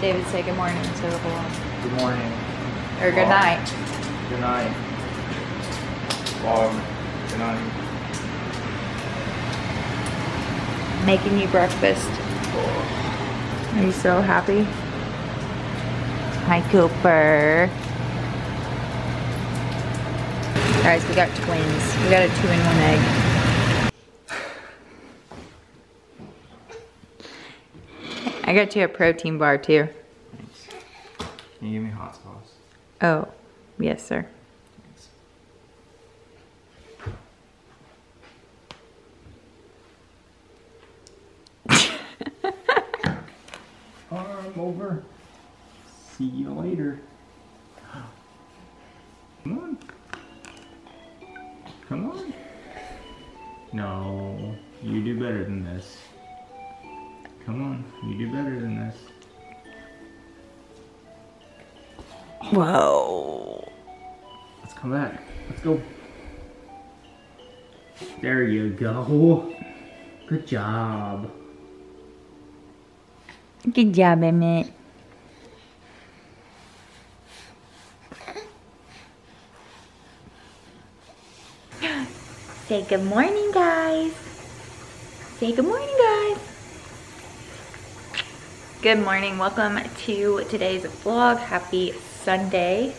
David say good morning to the vlog. Good morning. Or good Vlog. night. Good night. Vlog. Good night. Making you breakfast. Are you so happy? Hi, Cooper. Guys, we got twins. We got a two in one egg. I got you a protein bar too. Thanks. Can you give me hot sauce? Oh, yes, sir. Thanks. I'm over. See you later. Come on. Come on. No, you do better than this. Come on, you do better than this. Whoa. Let's come back. Let's go. There you go. Good job. Good job, Emmett. Say good morning, guys. Say good morning, guys. Good morning. Welcome to today's vlog. Happy Sunday.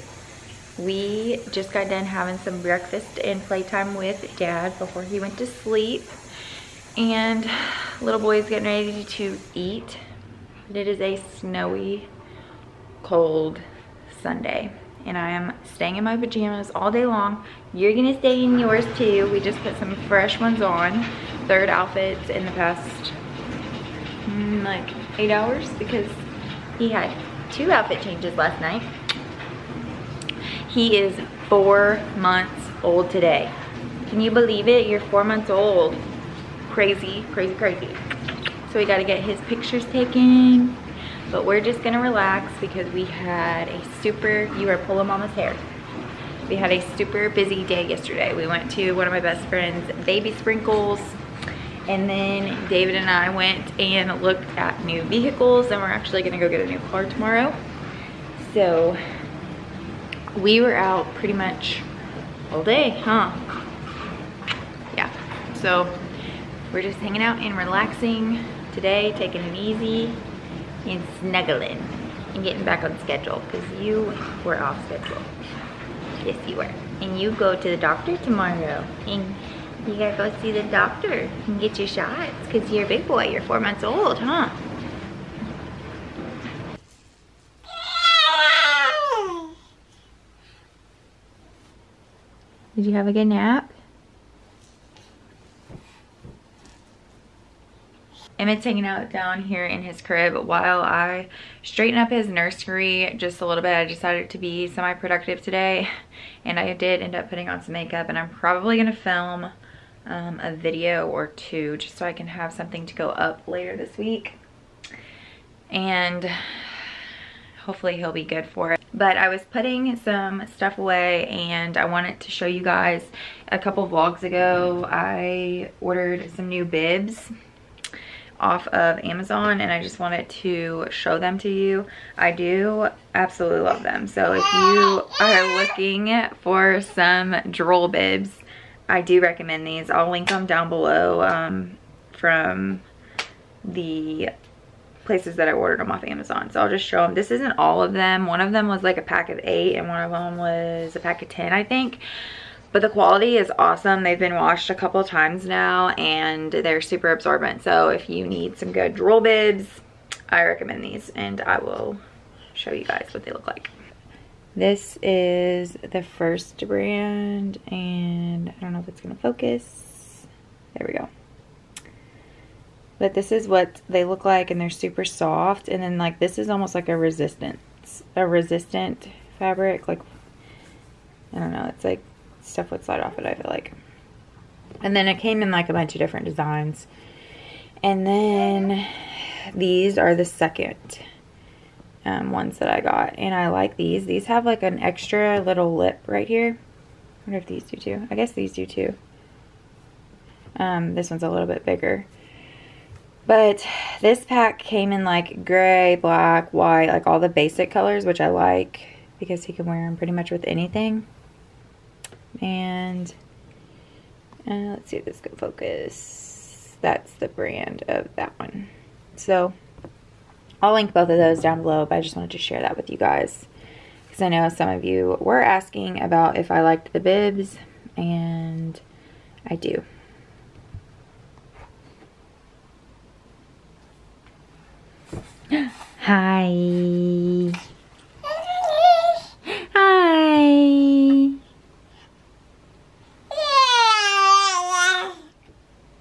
We just got done having some breakfast and playtime with Dad before he went to sleep. And little boy's getting ready to eat. It is a snowy, cold Sunday. And I am staying in my pajamas all day long. You're gonna stay in yours too. We just put some fresh ones on. Third outfits in the past, like eight hours because he had two outfit changes last night. He is four months old today. Can you believe it? You're four months old. Crazy, crazy, crazy. So we gotta get his pictures taken. But we're just gonna relax because we had a super, you are pulling mama's hair. We had a super busy day yesterday. We went to one of my best friend's baby sprinkles. And then David and I went and looked at new vehicles and we're actually gonna go get a new car tomorrow. So we were out pretty much all day, huh? Yeah, so we're just hanging out and relaxing today, taking it easy and snuggling and getting back on schedule because you were off schedule. Yes, you were. And you go to the doctor tomorrow and you gotta go see the doctor and get your shots because you're a big boy. You're four months old, huh? Did you have a good nap? Emmett's hanging out down here in his crib while I straighten up his nursery just a little bit. I decided to be semi-productive today and I did end up putting on some makeup and I'm probably gonna film um, a video or two just so I can have something to go up later this week. And hopefully he'll be good for it. But I was putting some stuff away and I wanted to show you guys a couple vlogs ago. I ordered some new bibs off of Amazon and I just wanted to show them to you. I do absolutely love them. So if you are looking for some droll bibs, I do recommend these. I'll link them down below um, from the places that I ordered them off Amazon. So I'll just show them. This isn't all of them. One of them was like a pack of eight and one of them was a pack of 10, I think. But the quality is awesome. They've been washed a couple times now and they're super absorbent. So if you need some good droll bibs, I recommend these and I will show you guys what they look like. This is the first brand and I don't know if it's gonna focus. There we go. But this is what they look like and they're super soft. And then like this is almost like a resistance, a resistant fabric. Like, I don't know, it's like stuff would slide off it, I feel like. And then it came in like a bunch of different designs. And then these are the second um, ones that I got. And I like these. These have like an extra little lip right here. I wonder if these do too. I guess these do too. Um, this one's a little bit bigger. But this pack came in like gray, black, white, like all the basic colors, which I like because he can wear them pretty much with anything. And uh, let's see if this can focus. That's the brand of that one. So I'll link both of those down below, but I just wanted to share that with you guys. Because I know some of you were asking about if I liked the bibs, and I do. Hi.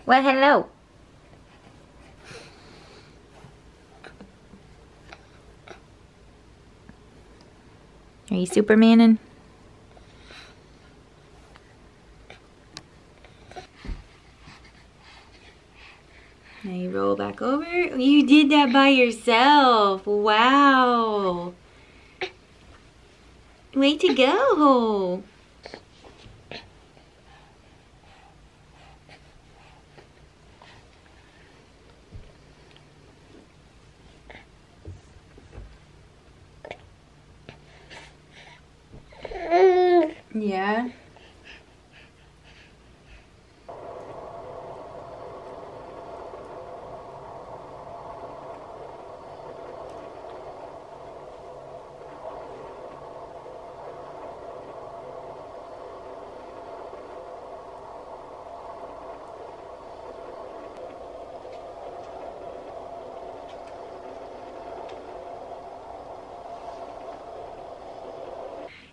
Well, hello. Are you Supermaning? Now you roll back over. You did that by yourself. Wow. Way to go. Yeah.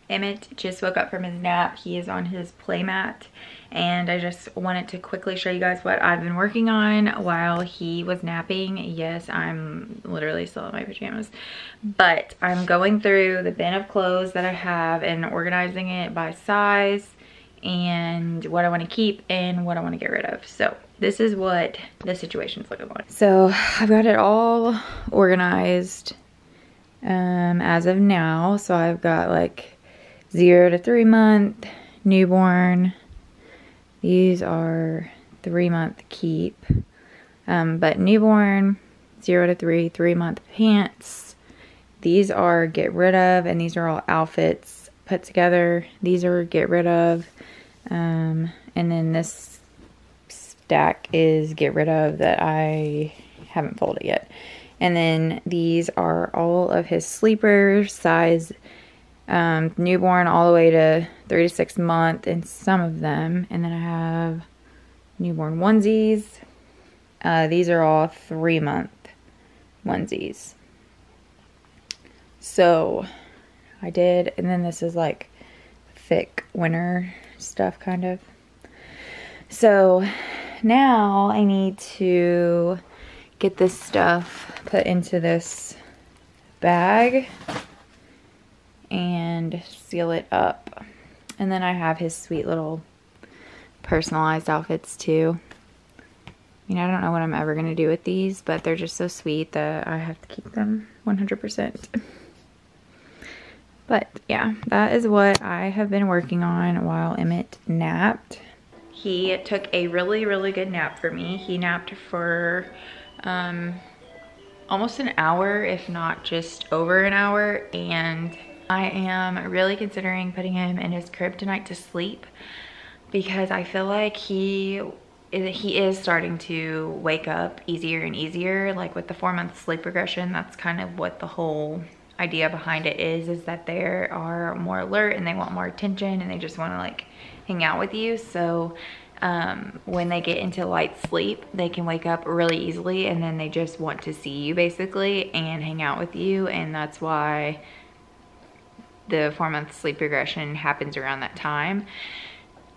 Emmett just woke up from his nap. He is on his play mat and I just wanted to quickly show you guys what I've been working on while he was napping. Yes, I'm literally still in my pajamas, but I'm going through the bin of clothes that I have and organizing it by size and what I want to keep and what I want to get rid of. So this is what the situation's looking like. So I've got it all organized um, as of now. So I've got like zero to three month, newborn. These are three month keep. Um, but newborn, zero to three, three month pants. These are get rid of, and these are all outfits put together. These are get rid of. Um, and then this stack is get rid of that I haven't folded yet. And then these are all of his sleepers, size um, newborn all the way to three to six month in some of them. And then I have newborn onesies. Uh, these are all three month onesies. So I did, and then this is like thick winter stuff kind of. So now I need to get this stuff put into this bag and seal it up. And then I have his sweet little personalized outfits too. I mean, I don't know what I'm ever going to do with these, but they're just so sweet that I have to keep them 100%. But yeah, that is what I have been working on while Emmett napped. He took a really, really good nap for me. He napped for um, almost an hour, if not just over an hour. And I am really considering putting him in his crib tonight to sleep because I feel like he he is starting to wake up easier and easier. Like with the four month sleep regression that's kind of what the whole idea behind it is is that they are more alert and they want more attention and they just want to like hang out with you. So um, when they get into light sleep they can wake up really easily and then they just want to see you basically and hang out with you. And that's why the four month sleep regression happens around that time.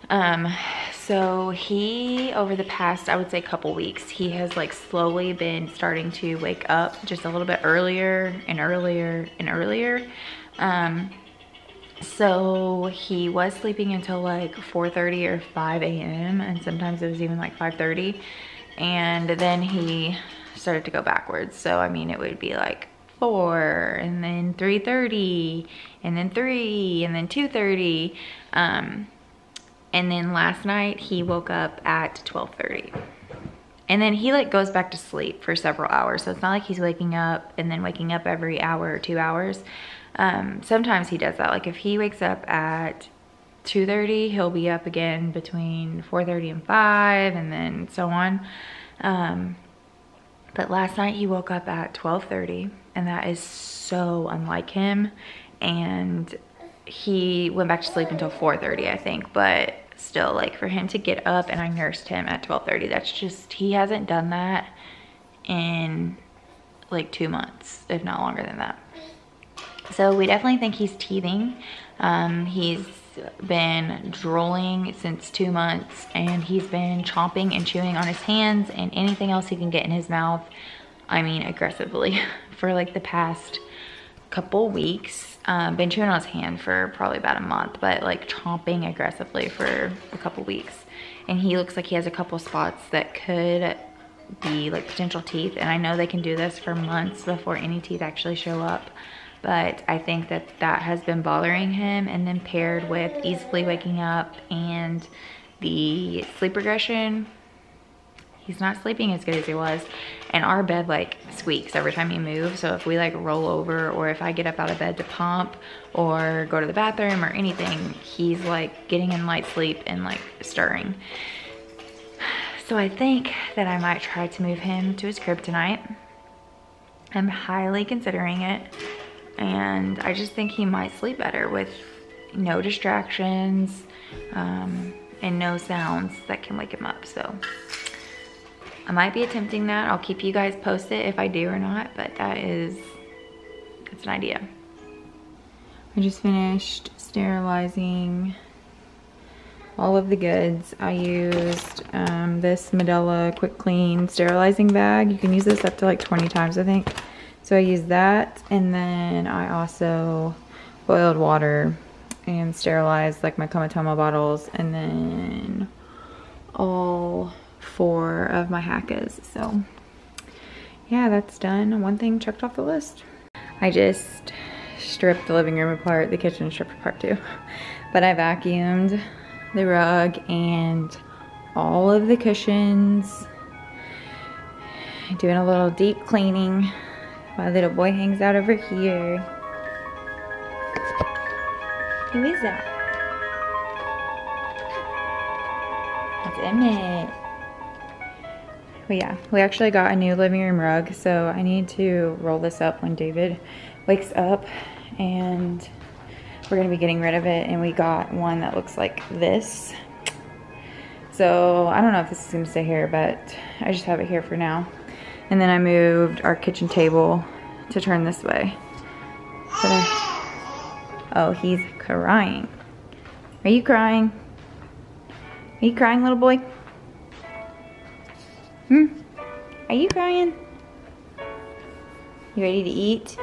Um, so he, over the past, I would say couple weeks, he has like slowly been starting to wake up just a little bit earlier and earlier and earlier. Um, so he was sleeping until like 4.30 or 5 a.m. and sometimes it was even like 5.30. And then he started to go backwards. So, I mean, it would be like 4 and then 3.30 and then 3 and then 2.30 um, and then last night he woke up at 12.30 And then he like goes back to sleep for several hours. So it's not like he's waking up and then waking up every hour or two hours. Um, sometimes he does that. Like if he wakes up at 2.30, he'll be up again between 4.30 and 5 and then so on. Um, but last night he woke up at 12.30 and that is so unlike him. And he went back to sleep until 4.30, I think. But still, like for him to get up and I nursed him at 12.30, that's just, he hasn't done that in like two months, if not longer than that. So we definitely think he's teething. Um, he's been drooling since two months and he's been chomping and chewing on his hands and anything else he can get in his mouth. I mean, aggressively for like the past couple weeks. Um, been chewing on his hand for probably about a month, but like chomping aggressively for a couple weeks. And he looks like he has a couple spots that could be like potential teeth. And I know they can do this for months before any teeth actually show up but I think that that has been bothering him and then paired with easily waking up and the sleep regression he's not sleeping as good as he was. And our bed like squeaks every time he moves. So if we like roll over or if I get up out of bed to pump or go to the bathroom or anything he's like getting in light sleep and like stirring. So I think that I might try to move him to his crib tonight. I'm highly considering it. And I just think he might sleep better with no distractions um, and no sounds that can wake him up. So I might be attempting that. I'll keep you guys posted if I do or not, but that is, it's an idea. I just finished sterilizing all of the goods. I used um, this Medela Quick Clean sterilizing bag. You can use this up to like 20 times, I think. So I used that and then I also boiled water and sterilized like my Comotomo bottles and then all four of my Haakaas. So yeah, that's done. One thing checked off the list. I just stripped the living room apart, the kitchen stripped apart too. But I vacuumed the rug and all of the cushions. Doing a little deep cleaning my little boy hangs out over here. Who is that? That's Emmett. But yeah, we actually got a new living room rug, so I need to roll this up when David wakes up and we're gonna be getting rid of it and we got one that looks like this. So I don't know if this is gonna stay here, but I just have it here for now. And then I moved our kitchen table to turn this way. I, uh, oh, he's crying. Are you crying? Are you crying, little boy? Hmm? Are you crying? You ready to eat?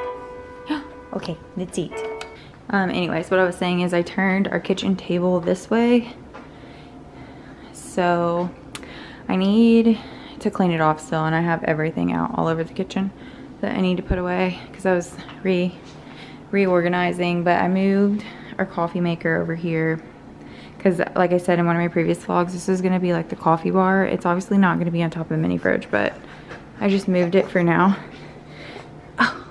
okay, let's eat. Um, anyways, what I was saying is I turned our kitchen table this way. So I need to clean it off still and I have everything out all over the kitchen that I need to put away because I was re reorganizing but I moved our coffee maker over here because like I said in one of my previous vlogs this is going to be like the coffee bar it's obviously not going to be on top of the mini fridge but I just moved it for now oh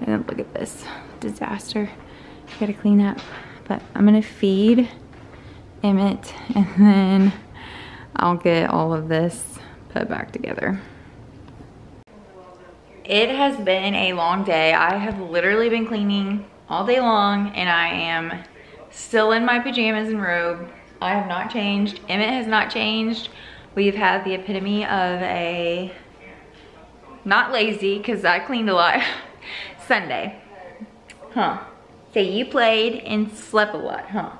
and look at this disaster gotta clean up but I'm gonna feed Emmett and then I'll get all of this put back together. It has been a long day. I have literally been cleaning all day long and I am still in my pajamas and robe. I have not changed. Emmett has not changed. We've had the epitome of a, not lazy because I cleaned a lot, Sunday. Huh. So you played and slept a lot, huh?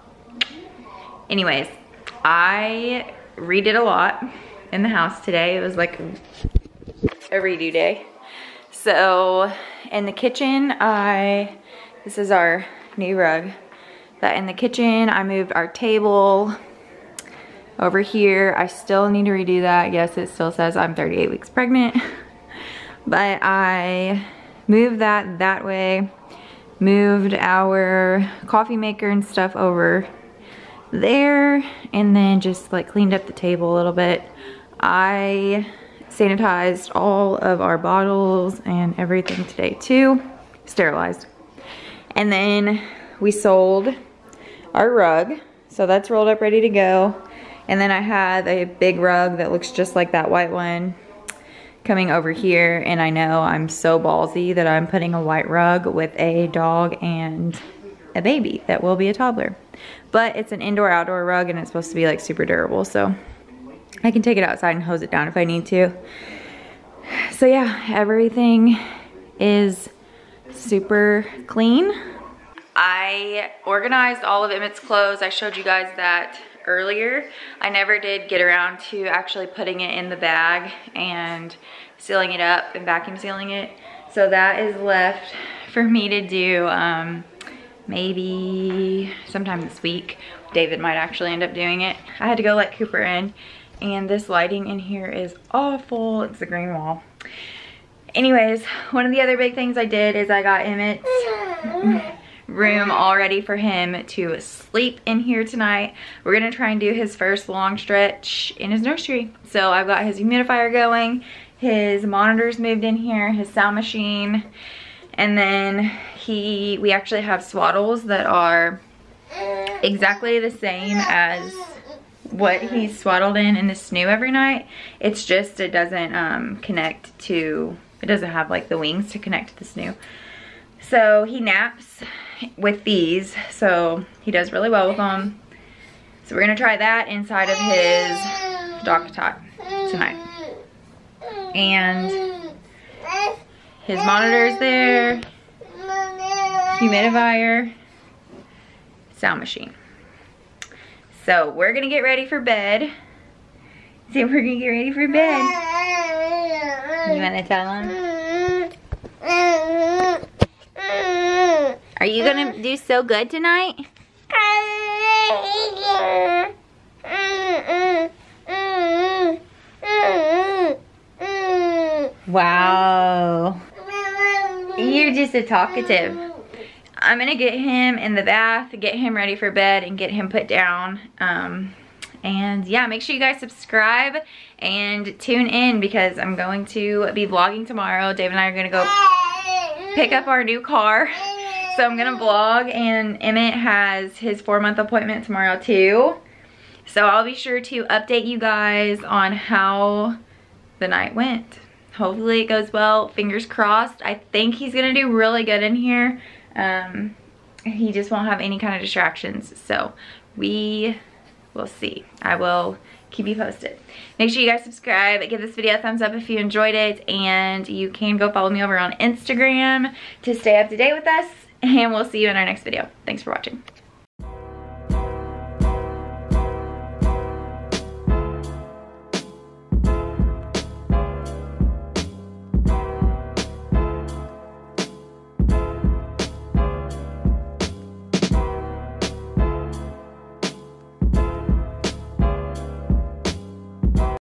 Anyways, I redid a lot in the house today. It was like a redo day. So in the kitchen, I, this is our new rug. That in the kitchen, I moved our table over here. I still need to redo that. Yes, it still says I'm 38 weeks pregnant. but I moved that that way. Moved our coffee maker and stuff over there. And then just like cleaned up the table a little bit. I sanitized all of our bottles and everything today too, sterilized. And then we sold our rug. So that's rolled up ready to go. And then I have a big rug that looks just like that white one coming over here. And I know I'm so ballsy that I'm putting a white rug with a dog and a baby that will be a toddler. But it's an indoor outdoor rug and it's supposed to be like super durable. So I can take it outside and hose it down if I need to. So yeah, everything is super clean. I organized all of Emmett's clothes. I showed you guys that earlier. I never did get around to actually putting it in the bag and sealing it up and vacuum sealing it. So that is left for me to do um, maybe sometime this week. David might actually end up doing it. I had to go let Cooper in and this lighting in here is awful. It's the green wall. Anyways, one of the other big things I did is I got Emmett's room all ready for him to sleep in here tonight. We're gonna try and do his first long stretch in his nursery. So I've got his humidifier going, his monitors moved in here, his sound machine, and then he, we actually have swaddles that are exactly the same as what he's swaddled in in the snoo every night. It's just, it doesn't um, connect to, it doesn't have like the wings to connect to the snoo. So he naps with these, so he does really well with them. So we're gonna try that inside of his DockATot tonight. And his monitor is there, humidifier, sound machine. So we're gonna get ready for bed. So we're gonna get ready for bed. You wanna tell him? Are you gonna do so good tonight? Wow. You're just a talkative. I'm gonna get him in the bath, get him ready for bed, and get him put down. Um, and yeah, make sure you guys subscribe and tune in because I'm going to be vlogging tomorrow. Dave and I are gonna go pick up our new car. So I'm gonna vlog and Emmett has his four month appointment tomorrow too. So I'll be sure to update you guys on how the night went. Hopefully it goes well, fingers crossed. I think he's gonna do really good in here. Um, he just won't have any kind of distractions. So we will see. I will keep you posted. Make sure you guys subscribe, give this video a thumbs up if you enjoyed it, and you can go follow me over on Instagram to stay up to date with us, and we'll see you in our next video. Thanks for watching.